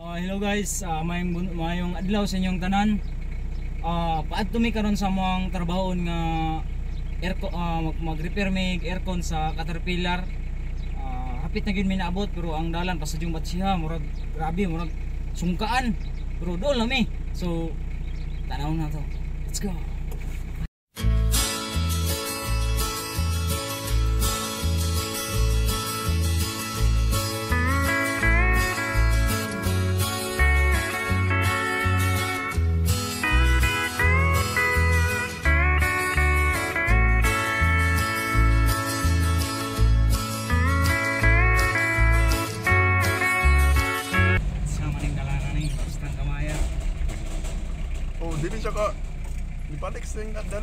Ah, hello guys, uh, bun- mayong adlaw sa inyong tanan. Uh, paadto mi karon sa mga trabaho nga aircon mag, mag-repair mig aircon sa Caterpillar. Ah, hapit na gyud mi naabot pero ang dalan pasadyong batsiha murag grabe murag sungkaan. Pero dol na mi. So tanaw na to. Let's go.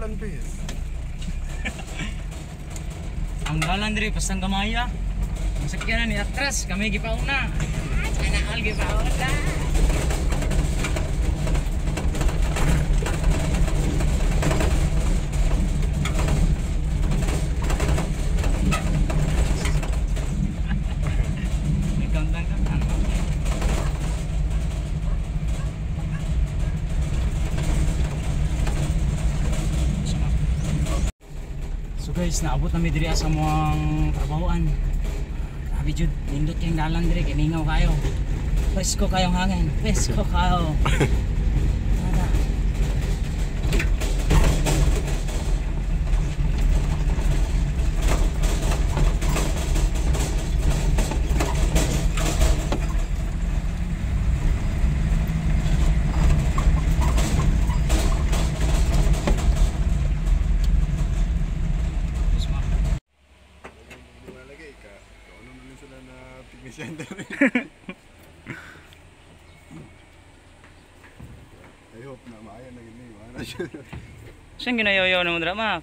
Sa yung dalan bis. Ang dalan diri pastang gamaya. Ang sakyanan ni atras kami gipauna. Sana all gipauna. May kantang kantang. So guys, naabot na diri sa mga trabahoan. Grabe jud, nindot kayong dalan diri kay mingaw kayo. Presko kayong hangin, presko kayo. Saan ginayoyaw na mo,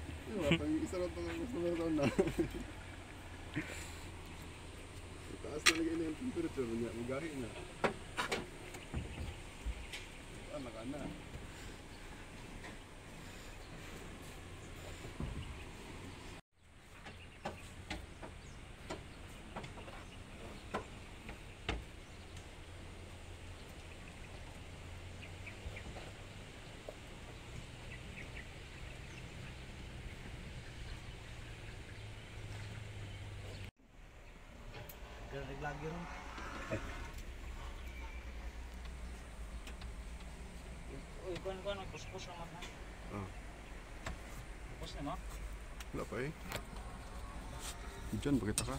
Uy, kuan kuan puspos naman ha. Ah. Puspos na mo. Wala pa eh. Diyan, bakit ka?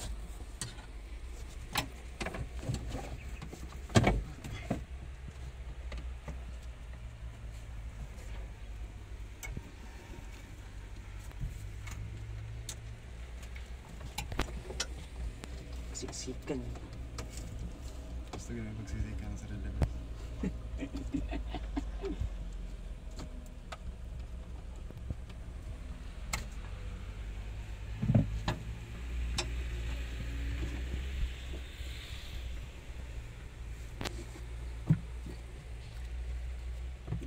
Siksikan. Gusto ko na pagsisikan sa sarili.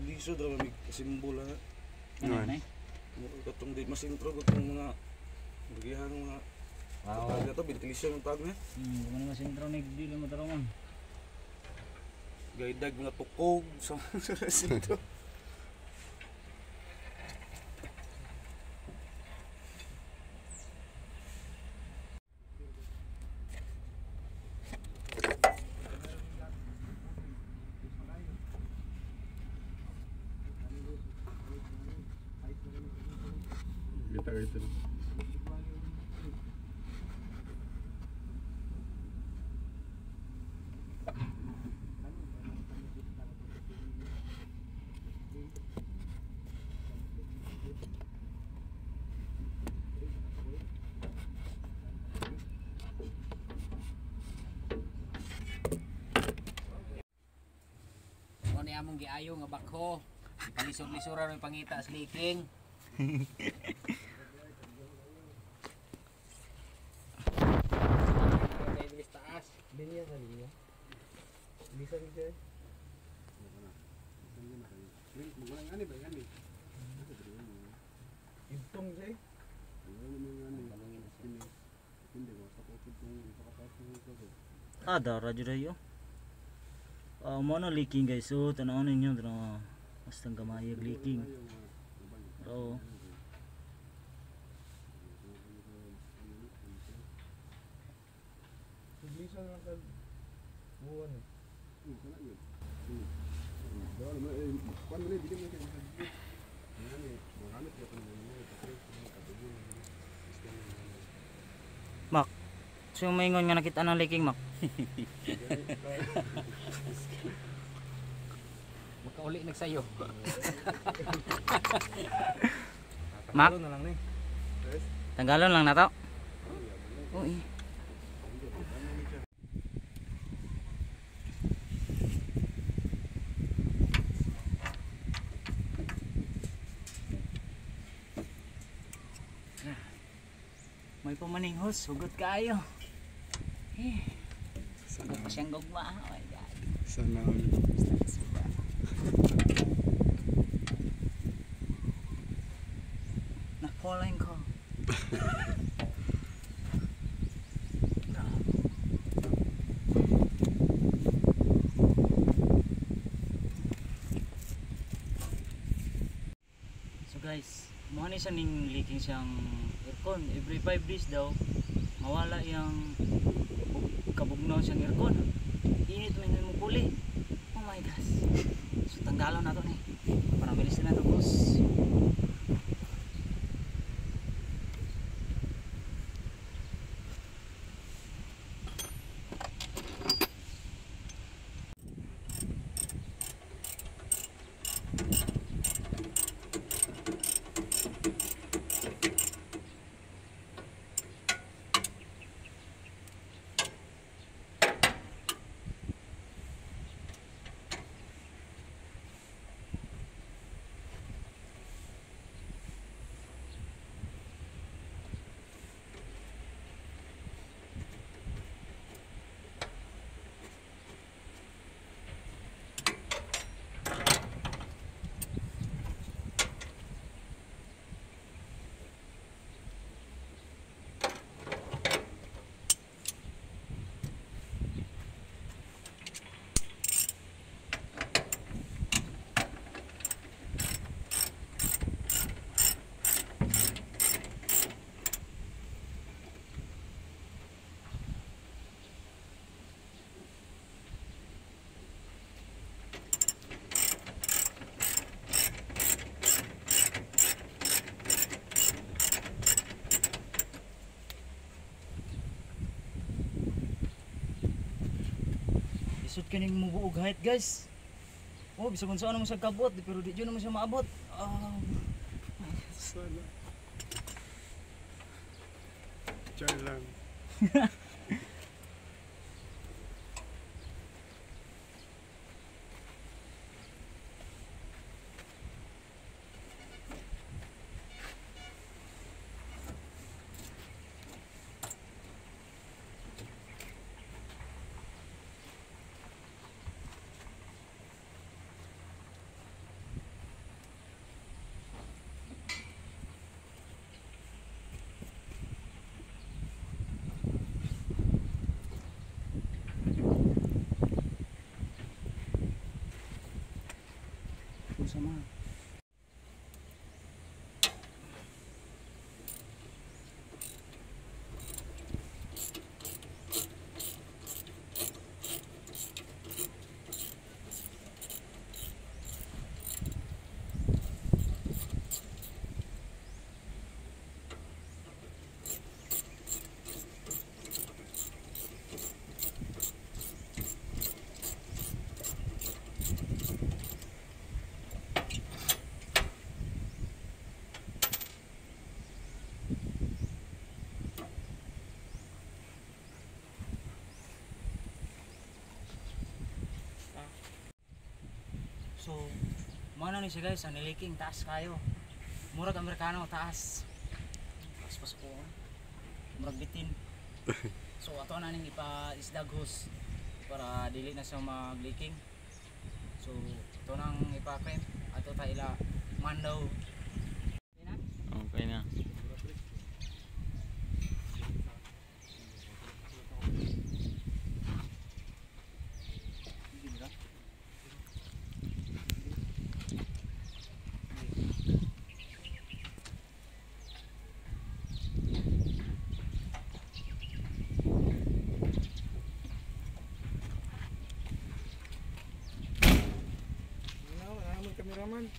Liso daw may simbol ha. Ano Yan. na eh? Katong di masintro katong mga bagihan mga Tawag na to ventilasyon ang tawag na. Hmm, kung ano ni dili mo tarongon. Gaydag mga tukog sa sa resinto. Kita ka ito. Ano ni among giayo nga bakho. Palisod-lisuran may pangita sa leaking. Bilis taas. Linya ka linya. Bisa rin siya. Magulang ani ba ani? Itong siya. Ah, dara jud ayo. Ah, mo na leaking guys. So tanawon ninyo dra basta gamayag leaking. Pero Iblisan lang ka buwan eh. Mak. So maingon nga nakita ng leaking mak. Makauli nagsayo. Mak. Ni. Tanggalon lang na to. Uy. May pamaninghos, hugot kayo. Eh, Sana, pa siyang gugma. Oh my God. sana all. Nakuling ko. so guys, mukha ni siya ning leaking siyang aircon. Every 5 days daw, mawala yung kabugnaw siyang aircon. Init man yung mukuli. Oh my gosh. So tanggalon na to ni. Para bilis na to boss. Isot ka ning mubuog height guys. Oh, bisa kung saan mo siya kabot, pero di dyan naman siya maabot. Ah, Sana. Char lang. kung sama. So, mana ni siya guys, ang niliking, taas kayo. Murag Amerikano, taas. Taas pa sa ko. Murag bitin. So, ato na ning ipa-isdag hose para dili na siya mag-leaking. So, ito nang ipa-cream. Ato tayo ila mandaw. Okay na. Man.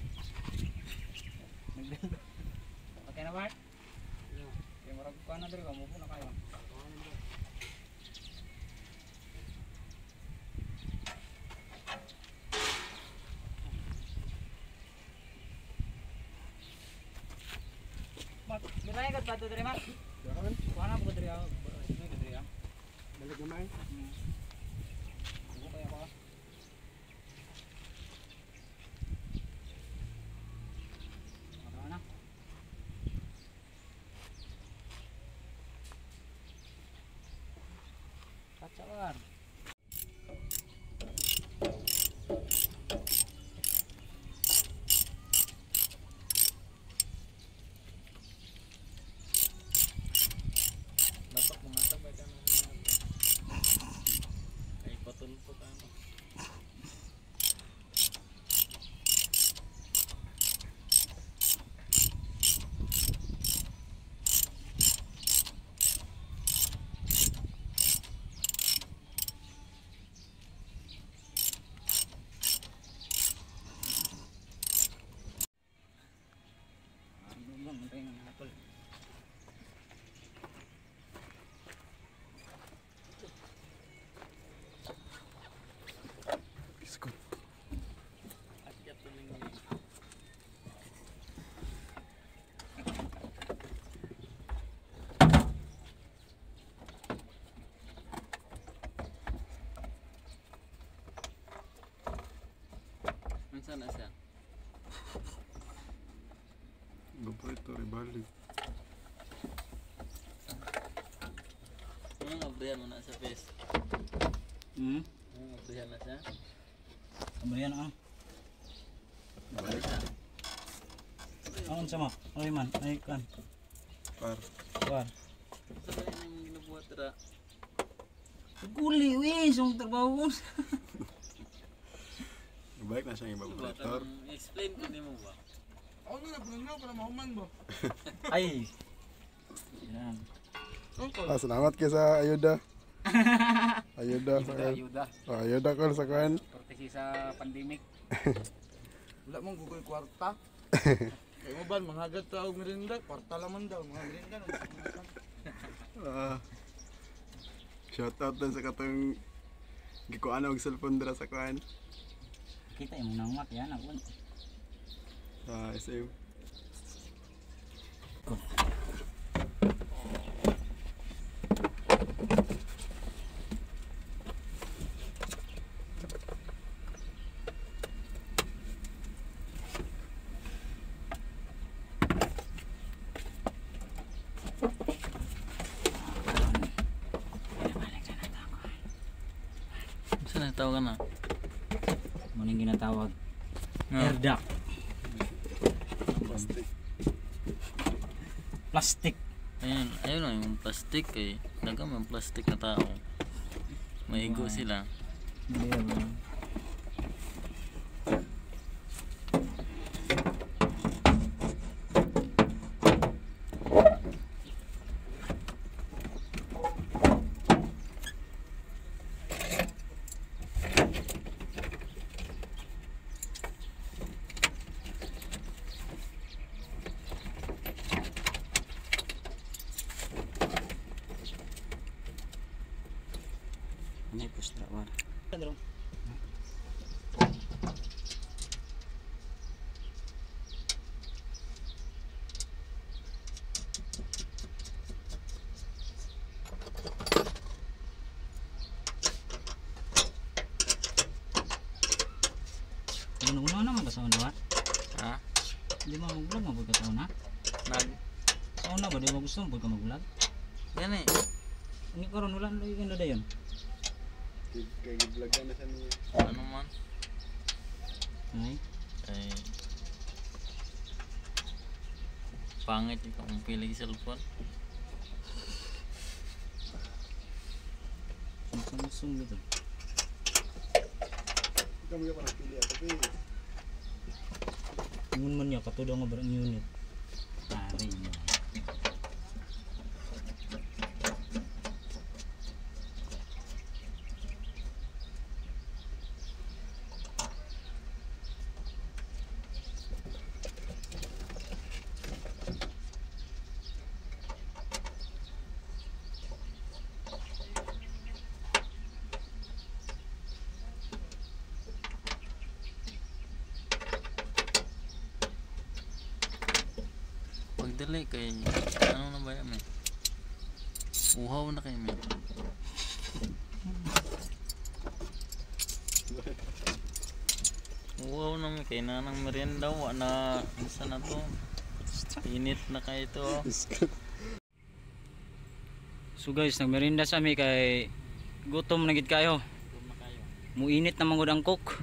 Okay na, Bart? Okay, marag ko na diri ka. Mupo na kayo. Mak, diraya ka bato diri, Mak? Daan. Kuha na po diri ako. Sige, diri ako. Balik naman. Hmm. Minsan na siya. Gopro ito, ribalik. Ano nga briyan mo na sa face? Hmm? Ano nga briyan na? Ano yan ah? Balik na. Sa mo? Ano man? Ay kan. Par. War. Sa yun yung ginabuhat ra? Guli, wis, trabaho ko. Balik na siyang Ba evaporator. kanang explain ko ni mo ba? Ako na, puno para mahuman ba? Ay. Yan. Ah, salamat kayo sa ayuda. ayuda sa Ayuda, ayuda. Oh, ayuda ko sa kuan. Kortesi sa pandemic. Wala mong gugoy kwarta. Kaya mo ba, manghagad ta og merinda, kwarta laman daw, mga merinda. Ah. shout out din sa katong gikuan og cellphone dira sa Kita yung nangmat yan ako. sa SM. Saan na tawag ka na? Muning ginatawag. Duct. Plastic. Plastic. Ayun, ayun lang yung plastic eh. Nagam yung plastic na tao. Maigo sila. Hindi ba? Ano yung pusta war? Una-una naman ka sa una ba? Ha? Hindi mo mag-vlog mo ka sa una? Nag... Sa una ba? Di mo gusto mo ka mag-vlog? Yan eh. Hindi karon wala na yung da yun. Kay vlog na sa niya. Ano man. Ay, Ay... Pangit yung kung pili yung cellphone. Samsung gitu. Kami ka para pili tapi Ingon man niya katudo nga barang unit. Ari mo. Dali kay ano na ba yan eh. Uhaw na kayo may. Uhaw na may kay nanang merienda wa na isa na to. Init na kayo to. So guys, nagmerinda sa mi kay gutom na gid kayo. Muinit na mangod ang cook.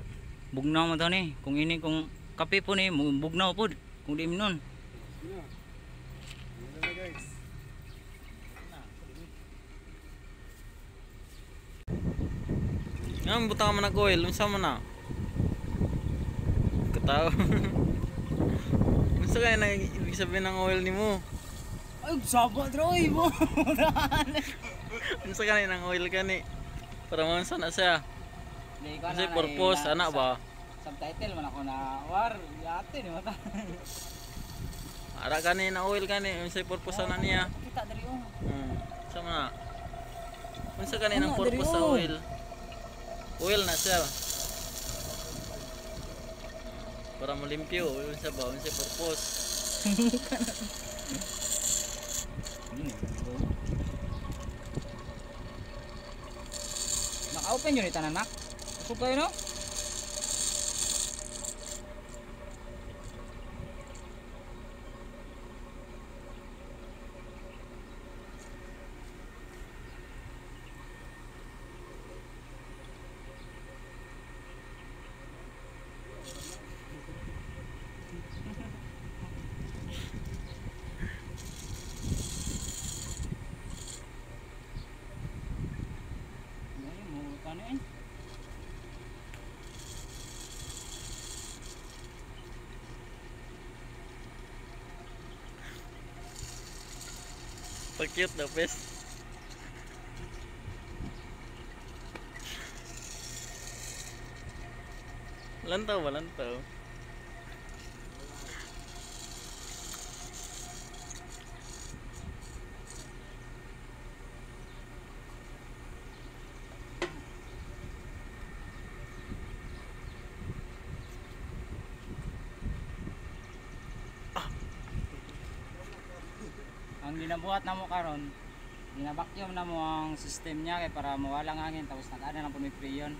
Bugnaw mo daw ni. Kung ini kung kape po ni, bugnaw po. Kung di nun. Nga butang man nag oil, unsa man na? Kataw. Unsa kaya nang ibig sabihin ng oil nimo? Ay, sabo droy mo. Unsa kaya ng oil kani? Para man sa na siya. Kasi purpose ana ba? Subtitle man ako na war, yate ni mata. Ara kani na oil kani, unsa purpose ana niya? Kita dari oh. Hmm. Sa man na? Unsa kani ng Ano, purpose diri, sa oh. oil? Oil na siya. Para malimpyo, unsa ba? Unsa purpose? Naka-open yun ita nanak. Ako kayo no? Ay, mo ka na eh. Pa-cute na pes. Lantaw ba? Lantaw. Ang ginabuhat na mo karon, ginabakyum na mo ang system niya kay para mawala ang hangin tapos nag-ana lang po may preyon.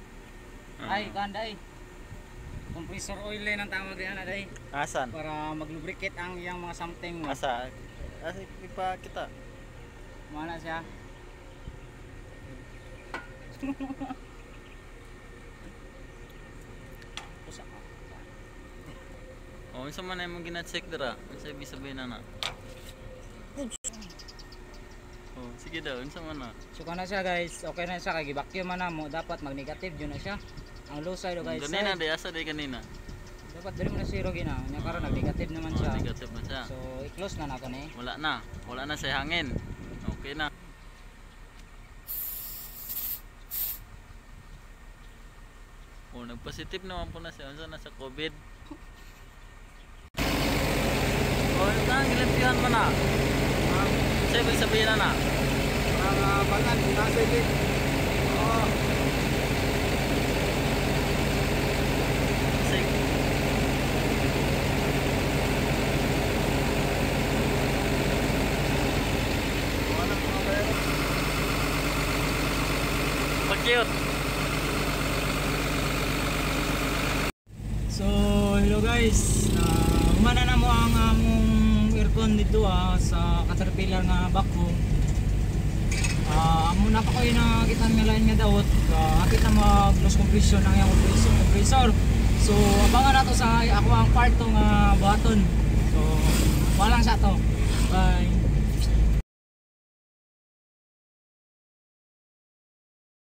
Ay, kanda ay. Compressor oil din ang tawag diyan ay Asan? para mag-lubricate ang iyang mga something mo. Asa? Asa ipa kita? Mana siya? Usa ka. O, unsa man ay mong gina-check dira? Unsa ibig sabihin na na? Oh, sige daw, unsa man na? So kana siya guys, okay na siya kay vacuum man na mo dapat mag-negative yun na siya. Ang low side o guys. Kanina, side, di asa di kanina. dapat dili mo na zero gina. Nya karon naman Oh, siya. negative na siya. So i-close na nato ni. Wala na. Wala na sa hangin. Okay na. Oh, nag-positive naman po na siya. Unsa na sa COVID? Oh, ito na, gilimpihan mo na. Kasi ibig sabihin na na. Mga bangan, nasa ili. Oo. Pag-cute. So hello guys. Uh, humana na mo ang among aircon dito ah, sa Caterpillar nga backhoe. Ah, amo na pa ko na kita nga line nga daot. Uh, kita mag loss compression ang iyang compressor. So abangan nato sa ako ang part to nga buhaton. So walang sa to. Bye.